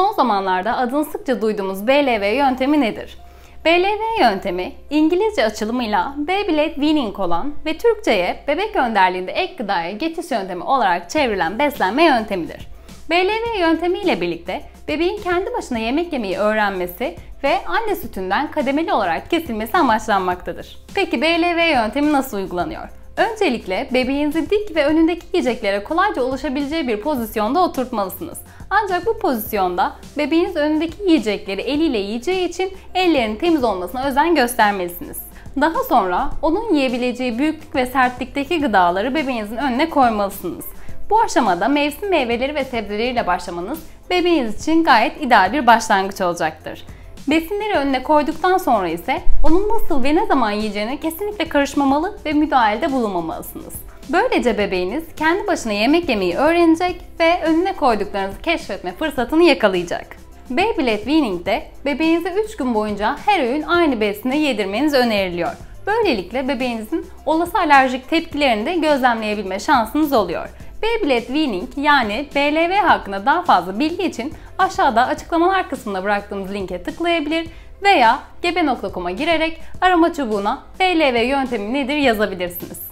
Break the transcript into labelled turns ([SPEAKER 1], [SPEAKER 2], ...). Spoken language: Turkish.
[SPEAKER 1] zamanlarda adını sıkça duyduğumuz BLV yöntemi nedir? BLV yöntemi İngilizce açılımıyla Baby-led weaning olan ve Türkçe'ye bebek önderliğinde ek gıdaya geçiş yöntemi olarak çevrilen beslenme yöntemidir. BLV yöntemiyle birlikte bebeğin kendi başına yemek yemeyi öğrenmesi ve anne sütünden kademeli olarak kesilmesi amaçlanmaktadır. Peki BLV yöntemi nasıl uygulanıyor? Öncelikle bebeğinizi dik ve önündeki yiyeceklere kolayca ulaşabileceği bir pozisyonda oturtmalısınız. Ancak bu pozisyonda bebeğiniz önündeki yiyecekleri eliyle yiyeceği için ellerinin temiz olmasına özen göstermelisiniz. Daha sonra onun yiyebileceği büyüklük ve sertlikteki gıdaları bebeğinizin önüne koymalısınız. Bu aşamada mevsim meyveleri ve sebzeleriyle başlamanız bebeğiniz için gayet ideal bir başlangıç olacaktır. Besinleri önüne koyduktan sonra ise onun nasıl ve ne zaman yiyeceğine kesinlikle karışmamalı ve müdahalede bulunmamalısınız. Böylece bebeğiniz kendi başına yemek yemeyi öğrenecek ve önüne koyduklarınızı keşfetme fırsatını yakalayacak. Baby-led weaning'de bebeğinize 3 gün boyunca her öğün aynı besini yedirmeniz öneriliyor. Böylelikle bebeğinizin olası alerjik tepkilerini de gözlemleyebilme şansınız oluyor. Baby-led weaning yani BLV hakkında daha fazla bilgi için aşağıda açıklamalar kısmında bıraktığımız linke tıklayabilir veya gebe.com'a girerek arama çubuğuna BLV yöntemi nedir yazabilirsiniz.